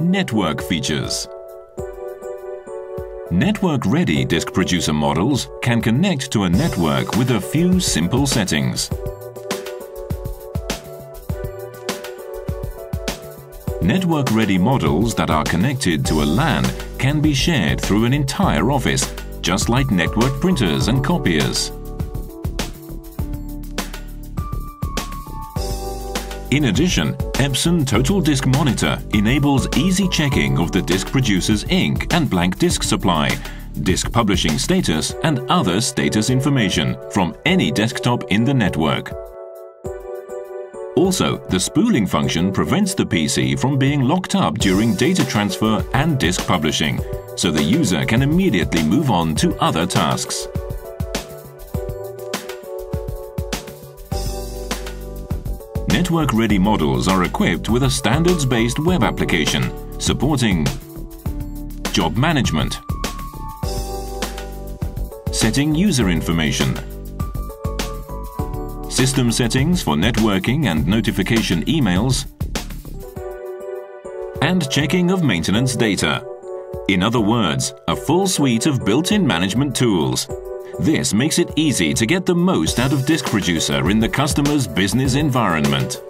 network features. Network-ready disk producer models can connect to a network with a few simple settings. Network-ready models that are connected to a LAN can be shared through an entire office, just like network printers and copiers. In addition, Epson Total Disc Monitor enables easy checking of the disk producer's ink and blank disk supply, disk publishing status and other status information from any desktop in the network. Also, the spooling function prevents the PC from being locked up during data transfer and disk publishing, so the user can immediately move on to other tasks. Network-ready models are equipped with a standards-based web application supporting job management, setting user information, system settings for networking and notification emails, and checking of maintenance data. In other words, a full suite of built-in management tools. This makes it easy to get the most out of Discproducer in the customer's business environment.